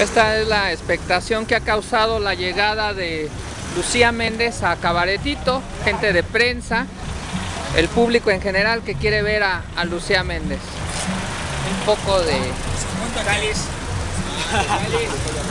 Esta es la expectación que ha causado la llegada de Lucía Méndez a Cabaretito, gente de prensa, el público en general que quiere ver a, Lucía Méndez. Un poco de... Cáliz.